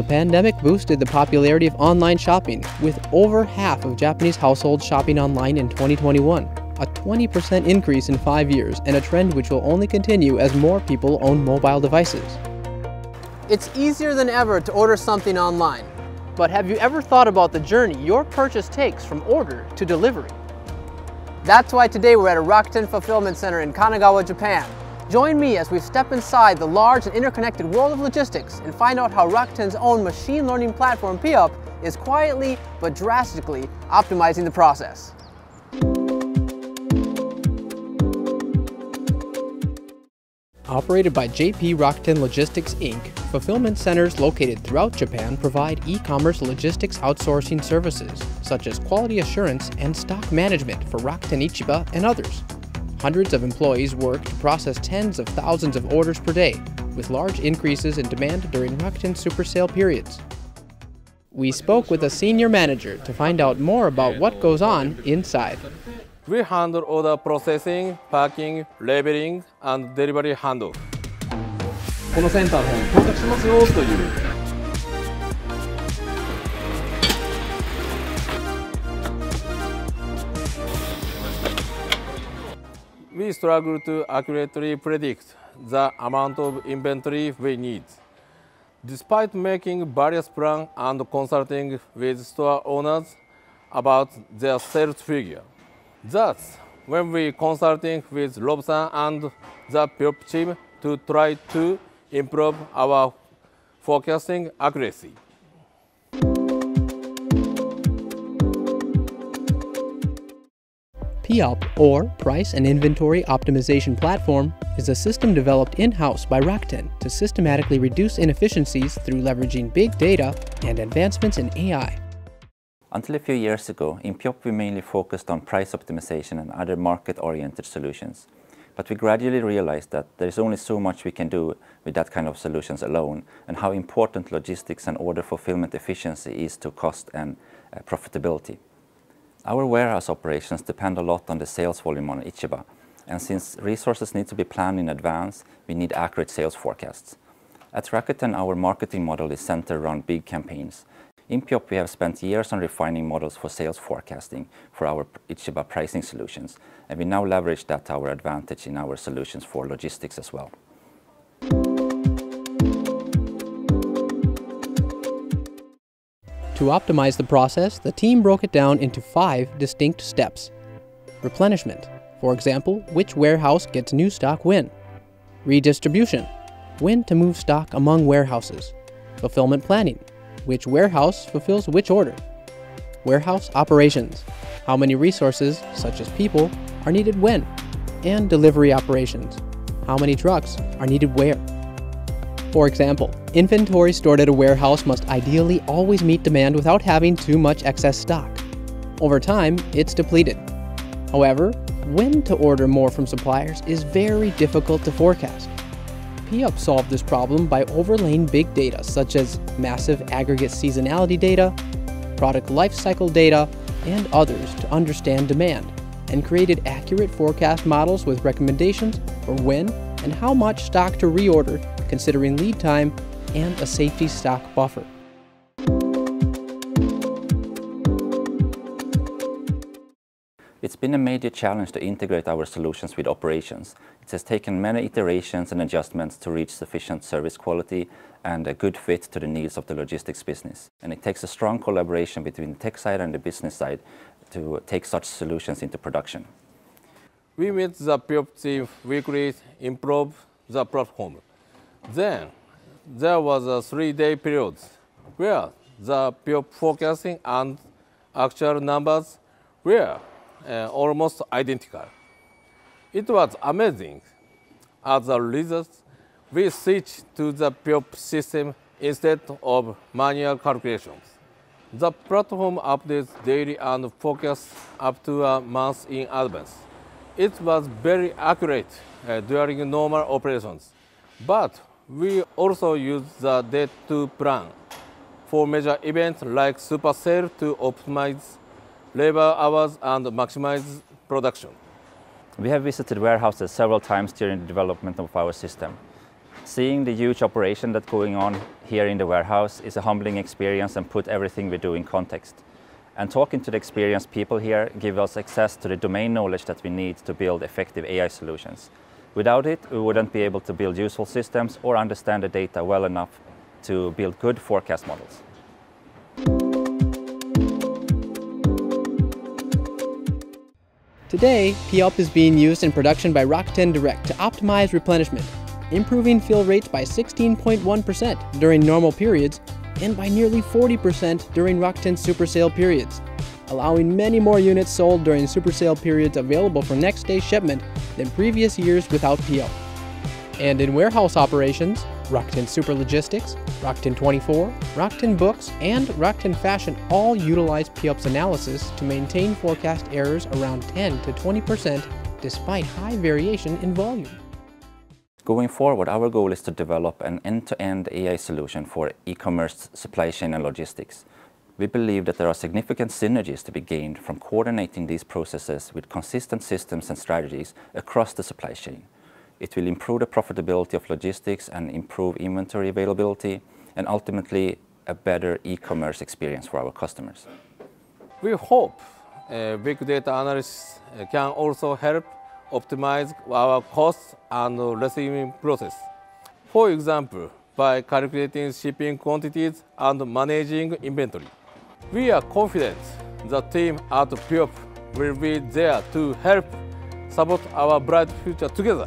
The pandemic boosted the popularity of online shopping, with over half of Japanese households shopping online in 2021, a 20% increase in five years, and a trend which will only continue as more people own mobile devices. It's easier than ever to order something online. But have you ever thought about the journey your purchase takes from order to delivery? That's why today we're at a Rakuten Fulfillment Center in Kanagawa, Japan. Join me as we step inside the large and interconnected world of logistics and find out how Rakuten's own machine learning platform PIOP is quietly but drastically optimizing the process. Operated by JP Rakuten Logistics Inc., fulfillment centers located throughout Japan provide e-commerce logistics outsourcing services, such as quality assurance and stock management for Rakuten Ichiba and others. Hundreds of employees work to process tens of thousands of orders per day, with large increases in demand during Rakuten super sale periods. We spoke with a senior manager to find out more about what goes on inside. We handle order processing, packing, labeling, and delivery handle. このセンターの方に到着しますよという We struggle to accurately predict the amount of inventory we need. Despite making various plans and consulting with store owners about their sales figure. Thus, when we consulting with Robson and the PIOP team to try to improve our forecasting accuracy. PIOP, or Price and Inventory Optimization Platform, is a system developed in-house by Rakuten to systematically reduce inefficiencies through leveraging big data and advancements in AI. Until a few years ago, in PIOP we mainly focused on price optimization and other market-oriented solutions. But we gradually realized that there is only so much we can do with that kind of solutions alone, and how important logistics and order fulfillment efficiency is to cost and uh, profitability. Our warehouse operations depend a lot on the sales volume on Ichiba, and since resources need to be planned in advance, we need accurate sales forecasts. At Rakuten, our marketing model is centered around big campaigns. In PIOP, we have spent years on refining models for sales forecasting for our Ichiba pricing solutions, and we now leverage that to our advantage in our solutions for logistics as well. To optimize the process, the team broke it down into five distinct steps. Replenishment, for example, which warehouse gets new stock when. Redistribution, when to move stock among warehouses. Fulfillment planning, which warehouse fulfills which order. Warehouse operations, how many resources, such as people, are needed when. And delivery operations, how many trucks are needed where. For example, inventory stored at a warehouse must ideally always meet demand without having too much excess stock. Over time, it's depleted. However, when to order more from suppliers is very difficult to forecast. PIOP solved this problem by overlaying big data such as massive aggregate seasonality data, product lifecycle data, and others to understand demand, and created accurate forecast models with recommendations for when and how much stock to reorder considering lead time and a safety stock buffer. It's been a major challenge to integrate our solutions with operations. It has taken many iterations and adjustments to reach sufficient service quality and a good fit to the needs of the logistics business. And it takes a strong collaboration between the tech side and the business side to take such solutions into production. We meet the PIOP team weekly, improve the platform. Then there was a three-day period where the PIOP forecasting and actual numbers were uh, almost identical. It was amazing. As a result, we switched to the PIOP system instead of manual calculations. The platform updates daily and forecasts up to a month in advance. It was very accurate uh, during normal operations, but we also use the date to plan for major events like super sale to optimize labor hours and maximize production. We have visited warehouses several times during the development of our system. Seeing the huge operation that's going on here in the warehouse is a humbling experience and put everything we do in context. And talking to the experienced people here gives us access to the domain knowledge that we need to build effective AI solutions. Without it, we wouldn't be able to build useful systems or understand the data well enough to build good forecast models. Today, PIOP is being used in production by Rakuten Direct to optimize replenishment, improving fill rates by 16.1% during normal periods and by nearly 40% during Rakuten super sale periods, allowing many more units sold during super sale periods available for next day shipment than previous years without PIOP. And in warehouse operations, Rakuten Super Logistics, Rakuten 24, Rakuten Books, and Rakuten Fashion all utilize PIOP's analysis to maintain forecast errors around 10 to 20% despite high variation in volume. Going forward, our goal is to develop an end-to-end -end AI solution for e-commerce supply chain and logistics. We believe that there are significant synergies to be gained from coordinating these processes with consistent systems and strategies across the supply chain. It will improve the profitability of logistics and improve inventory availability, and ultimately a better e-commerce experience for our customers. We hope uh, big data analysis uh, can also help optimize our costs and receiving process. For example, by calculating shipping quantities and managing inventory. We are confident the team at PIOP will be there to help support our bright future together.